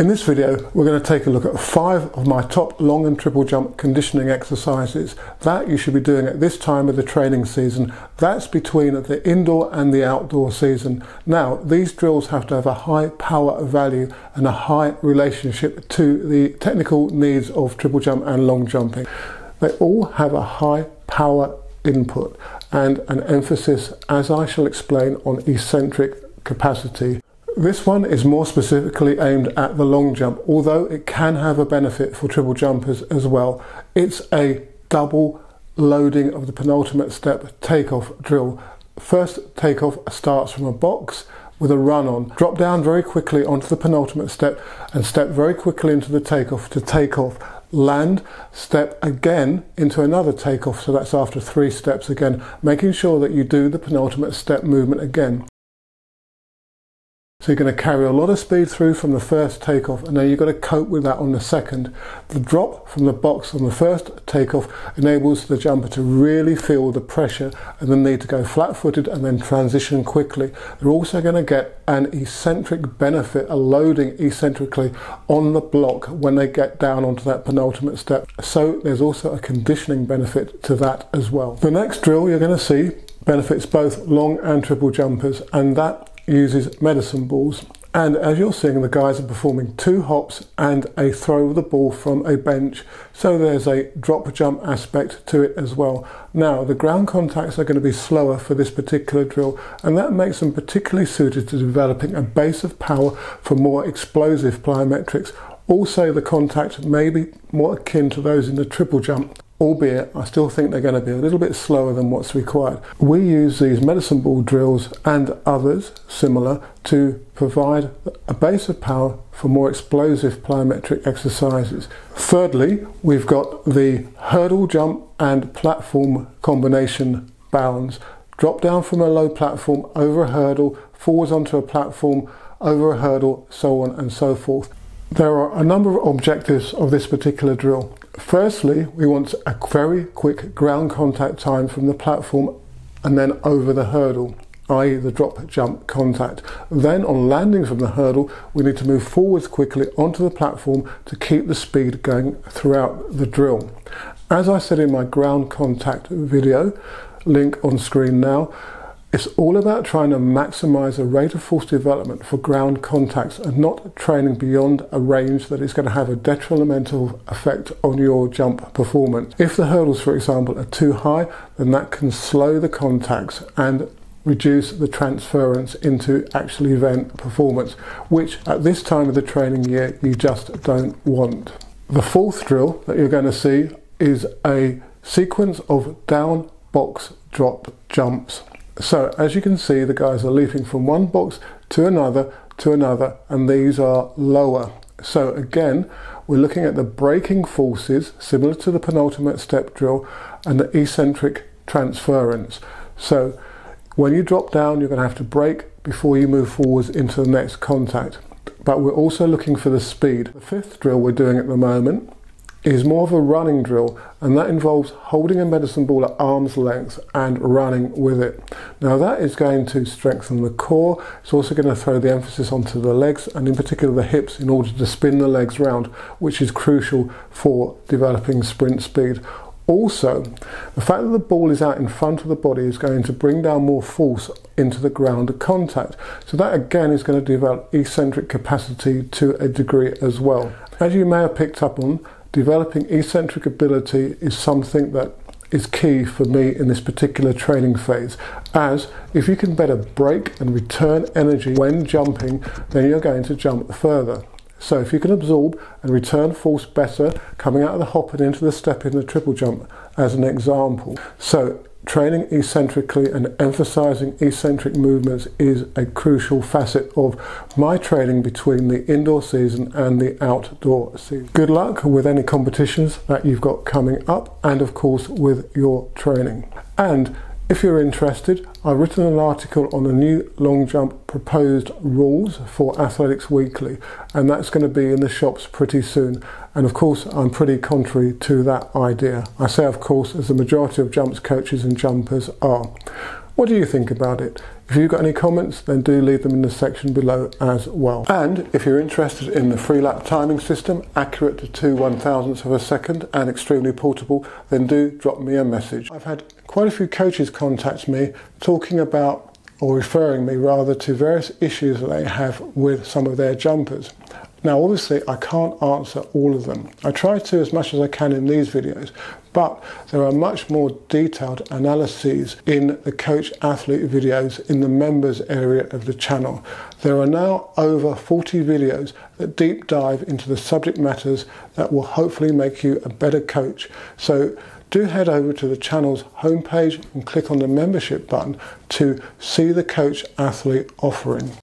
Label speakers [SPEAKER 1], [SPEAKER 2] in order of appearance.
[SPEAKER 1] In this video, we're going to take a look at five of my top long and triple jump conditioning exercises that you should be doing at this time of the training season. That's between the indoor and the outdoor season. Now, these drills have to have a high power value and a high relationship to the technical needs of triple jump and long jumping. They all have a high power input and an emphasis, as I shall explain, on eccentric capacity this one is more specifically aimed at the long jump, although it can have a benefit for triple jumpers as well. It's a double loading of the penultimate step takeoff drill. First takeoff starts from a box with a run on. Drop down very quickly onto the penultimate step and step very quickly into the takeoff to take off. Land, step again into another takeoff, so that's after three steps again, making sure that you do the penultimate step movement again. So you're going to carry a lot of speed through from the first takeoff and then you've got to cope with that on the second. The drop from the box on the first takeoff enables the jumper to really feel the pressure and the need to go flat footed and then transition quickly. They're also going to get an eccentric benefit, a loading eccentrically on the block when they get down onto that penultimate step. So there's also a conditioning benefit to that as well. The next drill you're going to see benefits both long and triple jumpers and that uses medicine balls and as you're seeing the guys are performing two hops and a throw of the ball from a bench so there's a drop jump aspect to it as well. Now the ground contacts are going to be slower for this particular drill and that makes them particularly suited to developing a base of power for more explosive plyometrics. Also the contact may be more akin to those in the triple jump albeit I still think they're going to be a little bit slower than what's required. We use these medicine ball drills and others similar to provide a base of power for more explosive plyometric exercises. Thirdly, we've got the hurdle jump and platform combination bounds. Drop down from a low platform over a hurdle, forwards onto a platform, over a hurdle, so on and so forth. There are a number of objectives of this particular drill. Firstly, we want a very quick ground contact time from the platform and then over the hurdle, i.e. the drop jump contact. Then on landing from the hurdle, we need to move forwards quickly onto the platform to keep the speed going throughout the drill. As I said in my ground contact video, link on screen now, it's all about trying to maximize the rate of force development for ground contacts and not training beyond a range that is going to have a detrimental effect on your jump performance. If the hurdles, for example, are too high, then that can slow the contacts and reduce the transference into actual event performance, which at this time of the training year you just don't want. The fourth drill that you're going to see is a sequence of down box drop jumps. So as you can see, the guys are leaping from one box to another to another, and these are lower. So again, we're looking at the braking forces, similar to the penultimate step drill, and the eccentric transference. So when you drop down, you're going to have to brake before you move forwards into the next contact. But we're also looking for the speed. The fifth drill we're doing at the moment is more of a running drill and that involves holding a medicine ball at arm's length and running with it. Now that is going to strengthen the core, it's also going to throw the emphasis onto the legs and in particular the hips in order to spin the legs round which is crucial for developing sprint speed. Also, the fact that the ball is out in front of the body is going to bring down more force into the ground contact. So that again is going to develop eccentric capacity to a degree as well. As you may have picked up on, developing eccentric ability is something that is key for me in this particular training phase. As if you can better brake and return energy when jumping then you're going to jump further. So if you can absorb and return force better coming out of the hop and into the step in the triple jump as an example. So training eccentrically and emphasizing eccentric movements is a crucial facet of my training between the indoor season and the outdoor season. Good luck with any competitions that you've got coming up and of course with your training. And if you're interested, I've written an article on the new long jump proposed rules for Athletics Weekly, and that's going to be in the shops pretty soon. And of course, I'm pretty contrary to that idea. I say, of course, as the majority of jumps coaches and jumpers are. What do you think about it? If you've got any comments, then do leave them in the section below as well. And if you're interested in the Freelap timing system, accurate to two one thousandths of a second and extremely portable, then do drop me a message. I've had quite a few coaches contact me talking about or referring me rather to various issues that they have with some of their jumpers. Now obviously I can't answer all of them. I try to as much as I can in these videos, but there are much more detailed analyses in the coach athlete videos in the members area of the channel. There are now over 40 videos that deep dive into the subject matters that will hopefully make you a better coach. So do head over to the channel's homepage and click on the membership button to see the coach athlete offering.